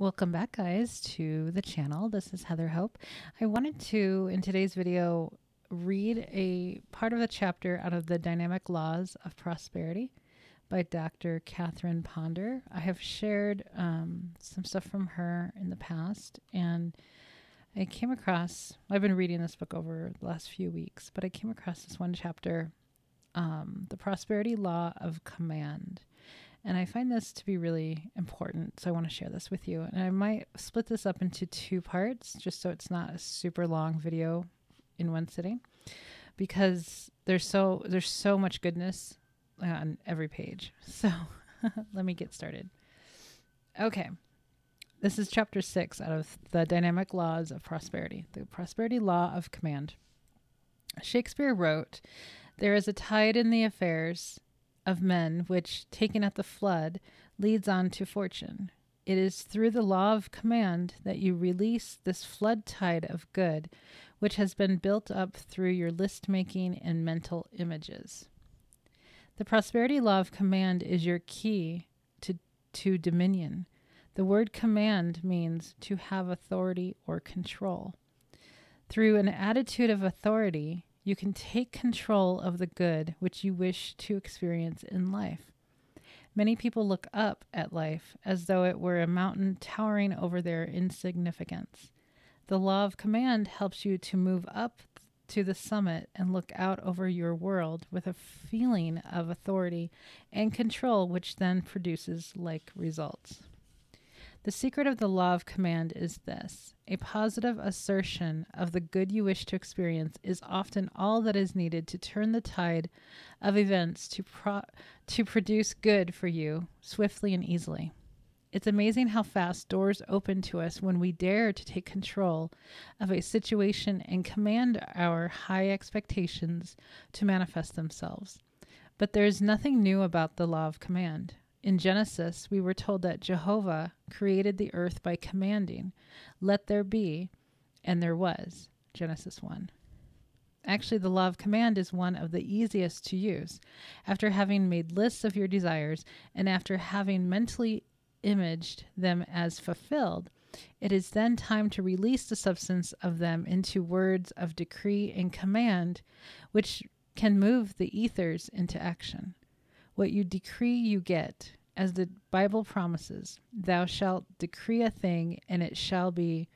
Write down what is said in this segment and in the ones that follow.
Welcome back, guys, to the channel. This is Heather Hope. I wanted to, in today's video, read a part of the chapter out of the Dynamic Laws of Prosperity by Dr. Catherine Ponder. I have shared um, some stuff from her in the past, and I came across, I've been reading this book over the last few weeks, but I came across this one chapter, um, The Prosperity Law of Command. And I find this to be really important, so I want to share this with you. And I might split this up into two parts just so it's not a super long video in one sitting because there's so there's so much goodness on every page. So let me get started. Okay. This is chapter 6 out of the Dynamic Laws of Prosperity, the Prosperity Law of Command. Shakespeare wrote, There is a tide in the affairs of men which, taken at the flood, leads on to fortune. It is through the law of command that you release this flood tide of good, which has been built up through your list making and mental images. The prosperity law of command is your key to, to dominion. The word command means to have authority or control. Through an attitude of authority, you can take control of the good which you wish to experience in life. Many people look up at life as though it were a mountain towering over their insignificance. The law of command helps you to move up to the summit and look out over your world with a feeling of authority and control, which then produces like results. The secret of the law of command is this a positive assertion of the good you wish to experience is often all that is needed to turn the tide of events to, pro- to produce good for you swiftly and easily. It's amazing how fast doors open to us when we dare to take control of a situation and command our high expectations to manifest themselves. But there's nothing new about the law of command. In Genesis, we were told that Jehovah created the earth by commanding, Let there be, and there was. Genesis 1. Actually, the law of command is one of the easiest to use. After having made lists of your desires and after having mentally imaged them as fulfilled, it is then time to release the substance of them into words of decree and command, which can move the ethers into action. What you decree, you get. As the Bible promises, thou shalt decree a thing, and it shall be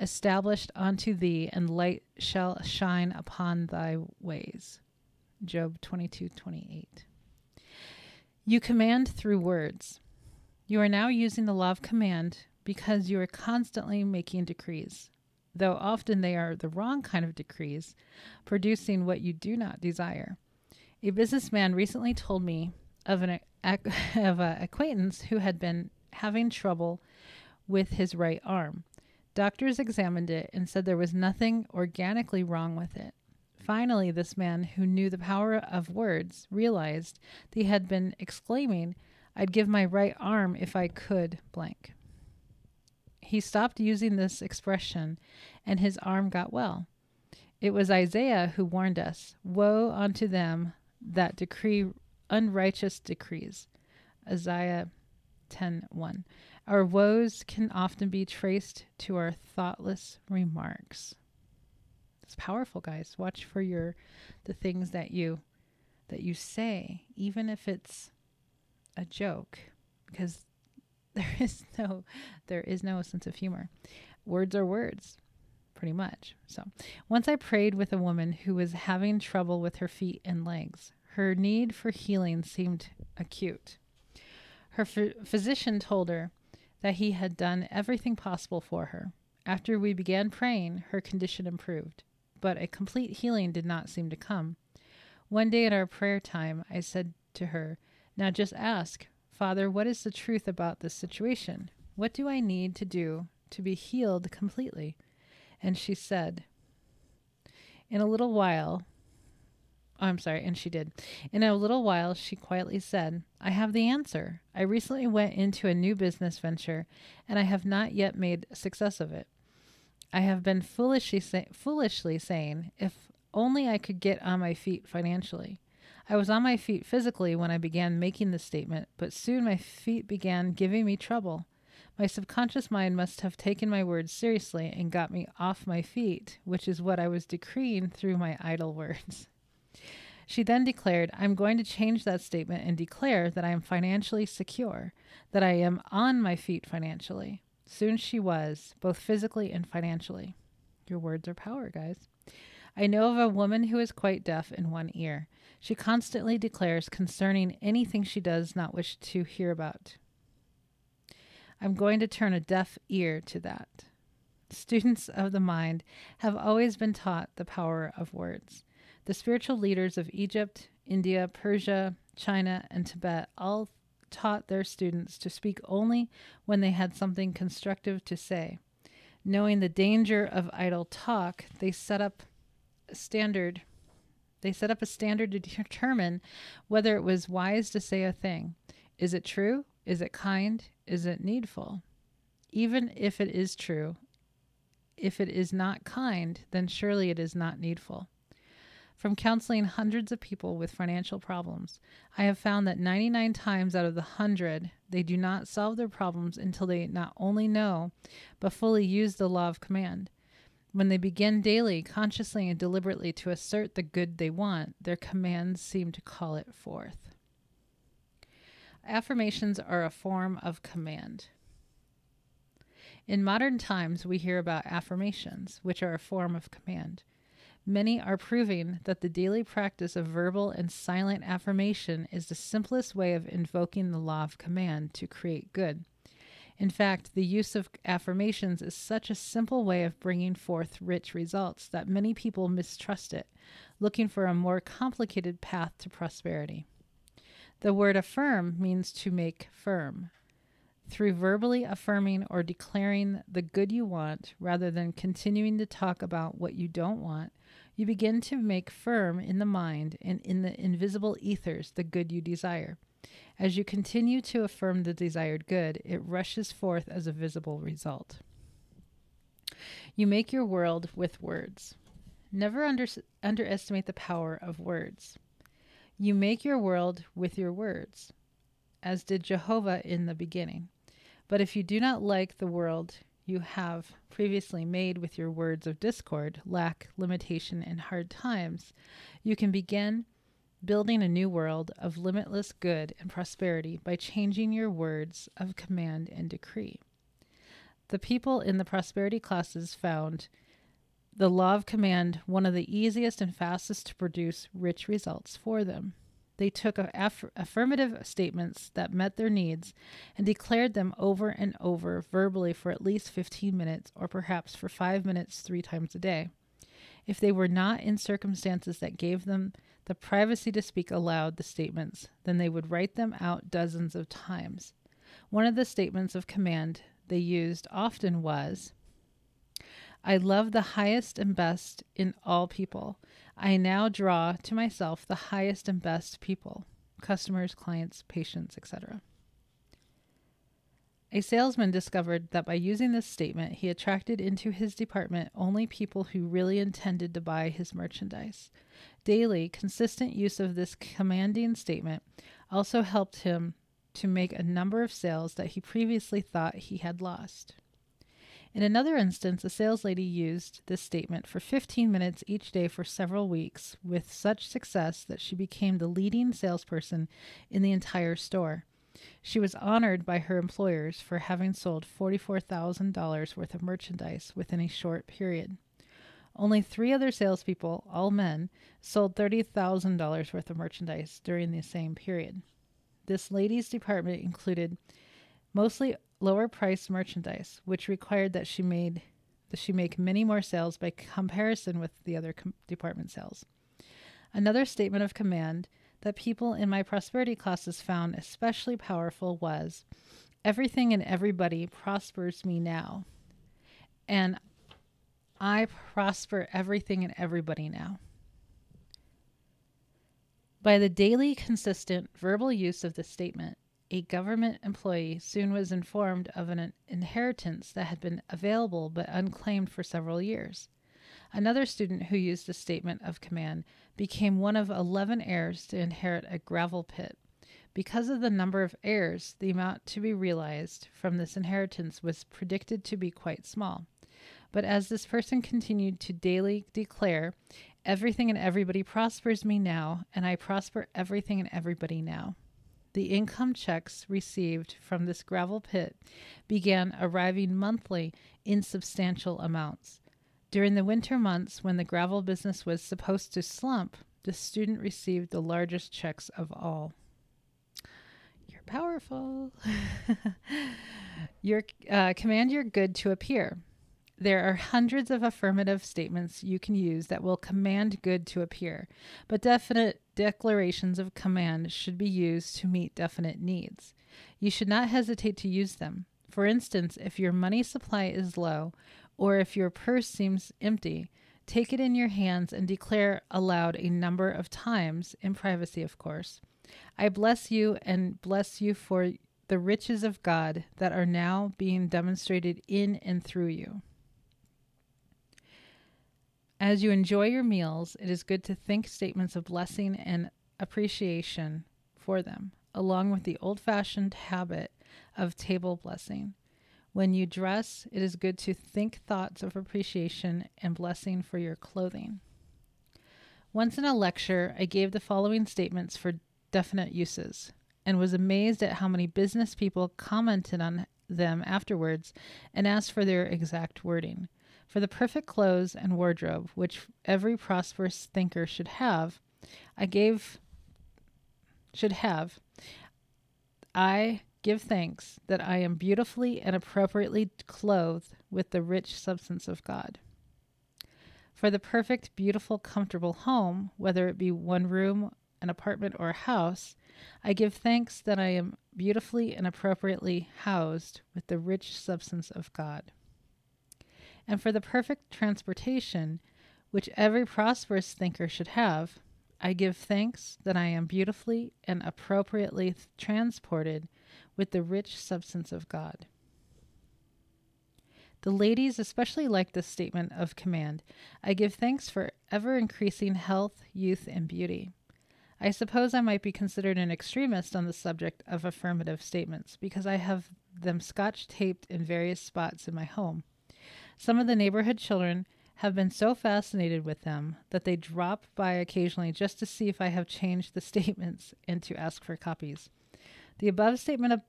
established unto thee, and light shall shine upon thy ways. Job 22 28. You command through words. You are now using the law of command because you are constantly making decrees, though often they are the wrong kind of decrees, producing what you do not desire. A businessman recently told me of an of an acquaintance who had been having trouble with his right arm. Doctors examined it and said there was nothing organically wrong with it. Finally, this man, who knew the power of words, realized that he had been exclaiming, I'd give my right arm if I could blank. He stopped using this expression and his arm got well. It was Isaiah who warned us Woe unto them that decree unrighteous decrees. Isaiah 10:1. Our woes can often be traced to our thoughtless remarks. It's powerful, guys. Watch for your the things that you that you say, even if it's a joke, because there is no there is no sense of humor. Words are words pretty much. So, once I prayed with a woman who was having trouble with her feet and legs. Her need for healing seemed acute. Her physician told her that he had done everything possible for her. After we began praying, her condition improved, but a complete healing did not seem to come. One day at our prayer time, I said to her, Now just ask, Father, what is the truth about this situation? What do I need to do to be healed completely? And she said, In a little while, Oh, I'm sorry, and she did. In a little while, she quietly said, I have the answer. I recently went into a new business venture, and I have not yet made success of it. I have been foolishly, say- foolishly saying, if only I could get on my feet financially. I was on my feet physically when I began making this statement, but soon my feet began giving me trouble. My subconscious mind must have taken my words seriously and got me off my feet, which is what I was decreeing through my idle words. She then declared, I'm going to change that statement and declare that I am financially secure, that I am on my feet financially. Soon she was, both physically and financially. Your words are power, guys. I know of a woman who is quite deaf in one ear. She constantly declares concerning anything she does not wish to hear about. I'm going to turn a deaf ear to that. Students of the mind have always been taught the power of words. The spiritual leaders of Egypt, India, Persia, China, and Tibet all taught their students to speak only when they had something constructive to say. Knowing the danger of idle talk, they set up a standard. They set up a standard to determine whether it was wise to say a thing. Is it true? Is it kind? Is it needful? Even if it is true, if it is not kind, then surely it is not needful. From counseling hundreds of people with financial problems, I have found that 99 times out of the 100, they do not solve their problems until they not only know, but fully use the law of command. When they begin daily, consciously and deliberately to assert the good they want, their commands seem to call it forth. Affirmations are a form of command. In modern times, we hear about affirmations, which are a form of command. Many are proving that the daily practice of verbal and silent affirmation is the simplest way of invoking the law of command to create good. In fact, the use of affirmations is such a simple way of bringing forth rich results that many people mistrust it, looking for a more complicated path to prosperity. The word affirm means to make firm. Through verbally affirming or declaring the good you want, rather than continuing to talk about what you don't want, you begin to make firm in the mind and in the invisible ethers the good you desire. As you continue to affirm the desired good, it rushes forth as a visible result. You make your world with words. Never under, underestimate the power of words. You make your world with your words, as did Jehovah in the beginning. But if you do not like the world you have previously made with your words of discord, lack, limitation, and hard times, you can begin building a new world of limitless good and prosperity by changing your words of command and decree. The people in the prosperity classes found the law of command one of the easiest and fastest to produce rich results for them. They took aff- affirmative statements that met their needs and declared them over and over verbally for at least 15 minutes or perhaps for five minutes three times a day. If they were not in circumstances that gave them the privacy to speak aloud the statements, then they would write them out dozens of times. One of the statements of command they used often was I love the highest and best in all people. I now draw to myself the highest and best people customers, clients, patients, etc. A salesman discovered that by using this statement, he attracted into his department only people who really intended to buy his merchandise. Daily, consistent use of this commanding statement also helped him to make a number of sales that he previously thought he had lost. In another instance, a sales lady used this statement for 15 minutes each day for several weeks with such success that she became the leading salesperson in the entire store. She was honored by her employers for having sold $44,000 worth of merchandise within a short period. Only three other salespeople, all men, sold $30,000 worth of merchandise during the same period. This ladies' department included mostly lower priced merchandise, which required that she made that she make many more sales by comparison with the other com- department sales. Another statement of command that people in my prosperity classes found especially powerful was everything and everybody prospers me now. And I prosper everything and everybody now. By the daily consistent verbal use of this statement, a government employee soon was informed of an inheritance that had been available but unclaimed for several years. Another student who used the statement of command became one of 11 heirs to inherit a gravel pit. Because of the number of heirs, the amount to be realized from this inheritance was predicted to be quite small. But as this person continued to daily declare, Everything and everybody prospers me now, and I prosper everything and everybody now. The income checks received from this gravel pit began arriving monthly in substantial amounts. During the winter months, when the gravel business was supposed to slump, the student received the largest checks of all. You're powerful. your uh, command your good to appear. There are hundreds of affirmative statements you can use that will command good to appear, but definite declarations of command should be used to meet definite needs. You should not hesitate to use them. For instance, if your money supply is low, or if your purse seems empty, take it in your hands and declare aloud a number of times, in privacy, of course. I bless you and bless you for the riches of God that are now being demonstrated in and through you. As you enjoy your meals, it is good to think statements of blessing and appreciation for them, along with the old fashioned habit of table blessing. When you dress, it is good to think thoughts of appreciation and blessing for your clothing. Once in a lecture, I gave the following statements for definite uses and was amazed at how many business people commented on them afterwards and asked for their exact wording. For the perfect clothes and wardrobe, which every prosperous thinker should have, I gave should have. I give thanks that I am beautifully and appropriately clothed with the rich substance of God. For the perfect, beautiful, comfortable home, whether it be one room, an apartment, or a house, I give thanks that I am beautifully and appropriately housed with the rich substance of God and for the perfect transportation, which every prosperous thinker should have, I give thanks that I am beautifully and appropriately transported with the rich substance of God. The ladies especially like this statement of command. I give thanks for ever increasing health, youth, and beauty. I suppose I might be considered an extremist on the subject of affirmative statements because I have them scotch taped in various spots in my home. Some of the neighborhood children have been so fascinated with them that they drop by occasionally just to see if I have changed the statements and to ask for copies. The above statement of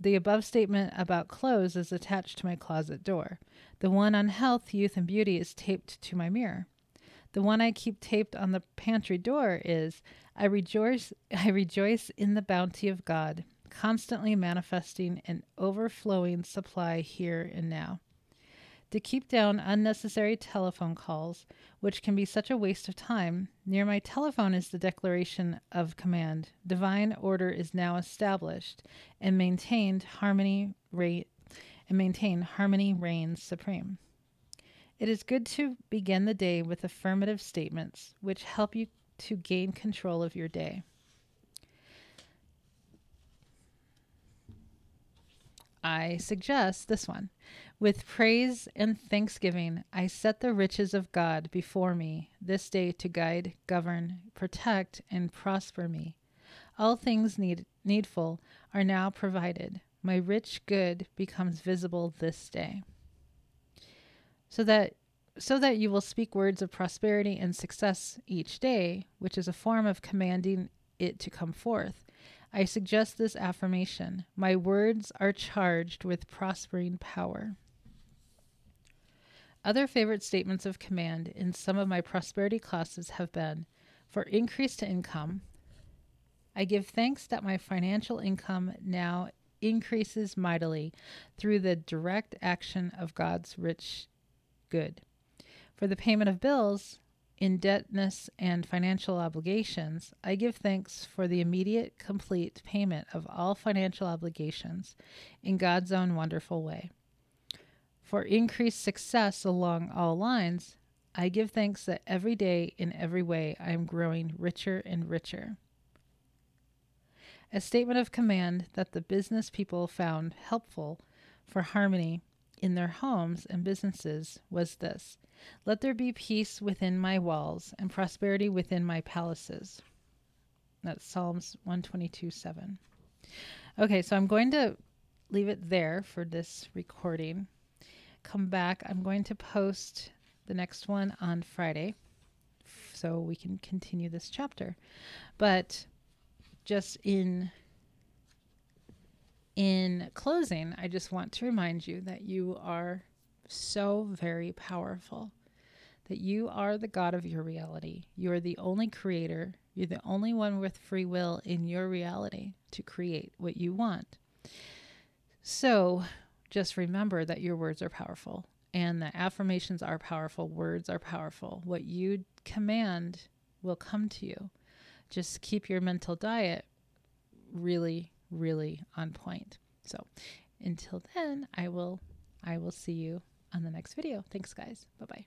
the above statement about clothes is attached to my closet door. The one on health, youth, and beauty is taped to my mirror. The one I keep taped on the pantry door is I rejoice I rejoice in the bounty of God, constantly manifesting an overflowing supply here and now to keep down unnecessary telephone calls, which can be such a waste of time, near my telephone is the declaration of command. Divine order is now established, and maintained harmony rate and maintain harmony reigns supreme. It is good to begin the day with affirmative statements which help you to gain control of your day. I suggest this one. With praise and thanksgiving, I set the riches of God before me this day to guide, govern, protect, and prosper me. All things need, needful are now provided. My rich good becomes visible this day. So that so that you will speak words of prosperity and success each day, which is a form of commanding it to come forth. I suggest this affirmation My words are charged with prospering power. Other favorite statements of command in some of my prosperity classes have been for increased income, I give thanks that my financial income now increases mightily through the direct action of God's rich good. For the payment of bills, indebtedness, and financial obligations, I give thanks for the immediate, complete payment of all financial obligations in God's own wonderful way. For increased success along all lines, I give thanks that every day, in every way, I am growing richer and richer. A statement of command that the business people found helpful for harmony in their homes and businesses was this Let there be peace within my walls and prosperity within my palaces. That's Psalms 122 7. Okay, so I'm going to leave it there for this recording. Come back. I'm going to post the next one on Friday so we can continue this chapter. But just in in closing, I just want to remind you that you are so very powerful. That you are the God of your reality. You are the only creator. You're the only one with free will in your reality to create what you want. So just remember that your words are powerful and the affirmations are powerful. Words are powerful. What you command will come to you. Just keep your mental diet really, really on point. So until then, I will I will see you on the next video. Thanks guys. Bye-bye.